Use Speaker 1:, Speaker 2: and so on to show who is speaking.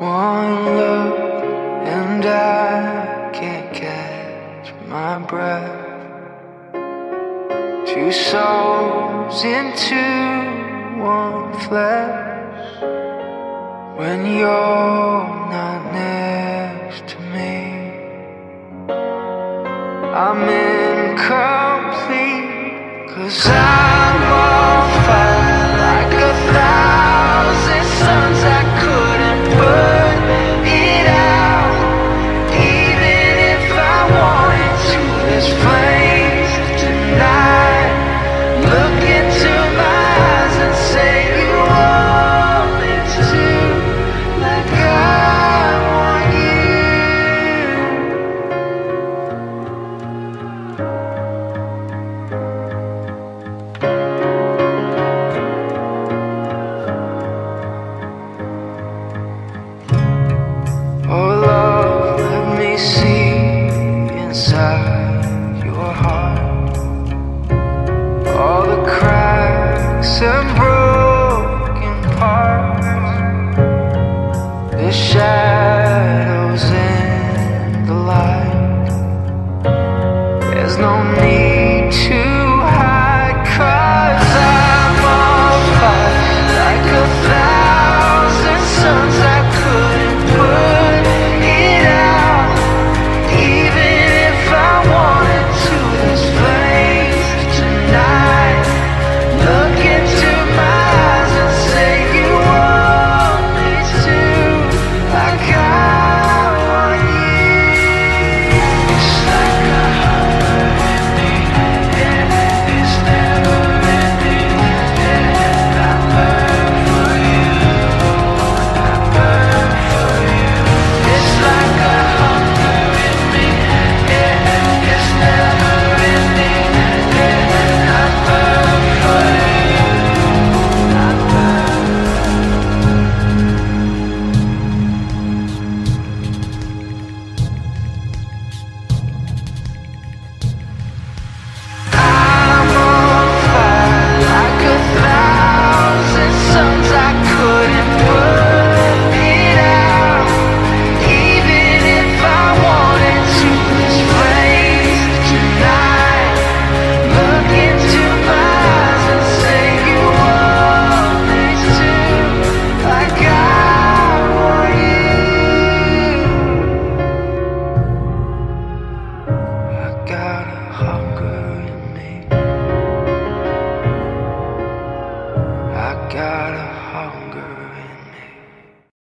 Speaker 1: One look and I can't catch my breath. Two souls into one flesh. When you're not next to me, I'm incomplete. Cause I shadows in the light. There's no need to.